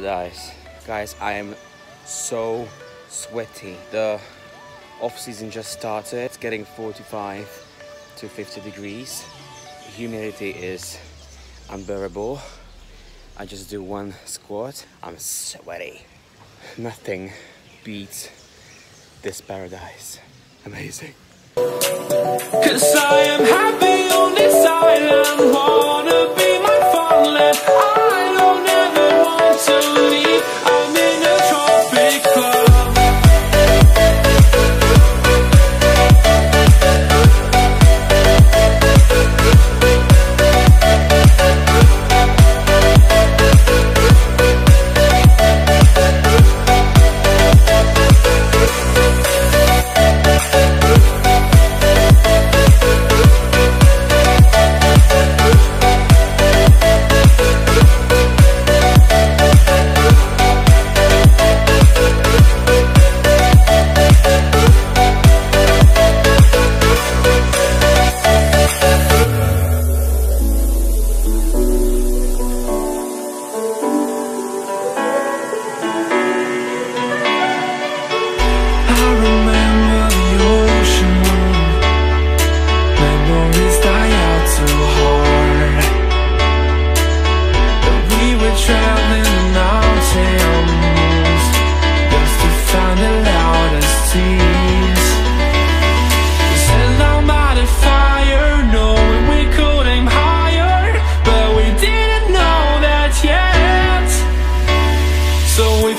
Guys, I am so sweaty. The off season just started. It's getting 45 to 50 degrees. Humidity is unbearable. I just do one squat. I'm sweaty. Nothing beats this paradise. Amazing. Cause I am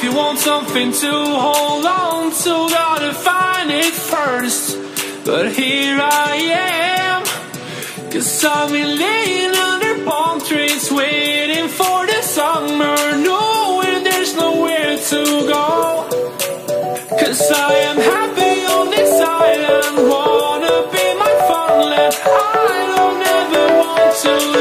If you want something to hold on to, gotta find it first. But here I am, cause I've been laying under palm trees, waiting for the summer, knowing there's nowhere to go. Cause I am happy on this island, wanna be my fun land. I don't ever want to